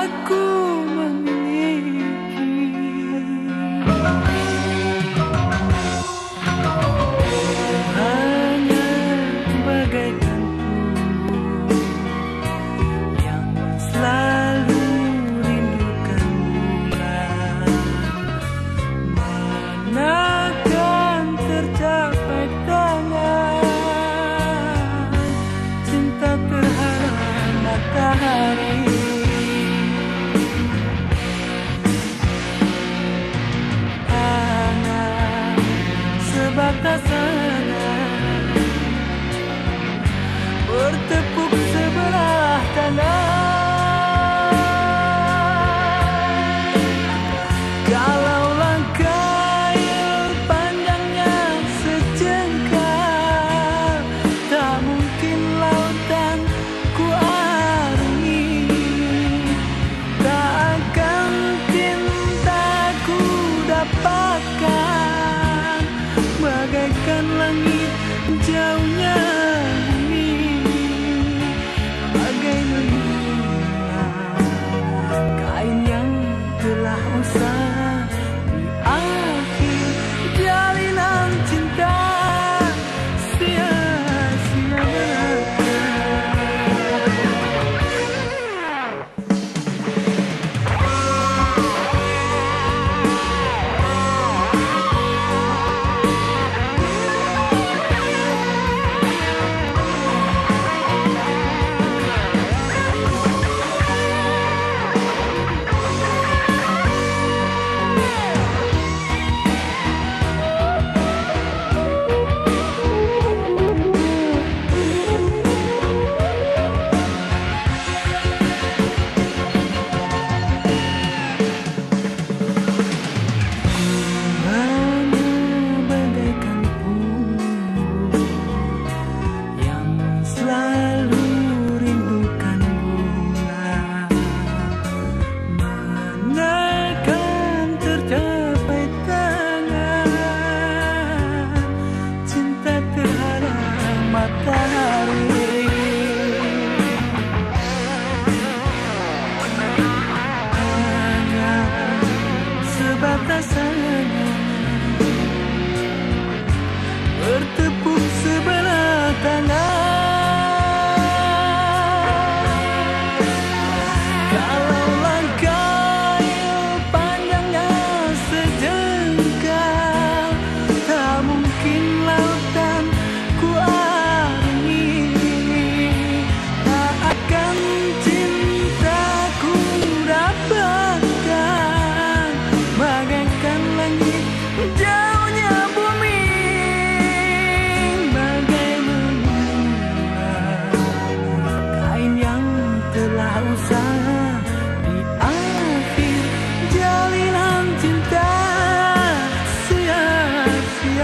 aku Santa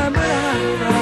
amarás.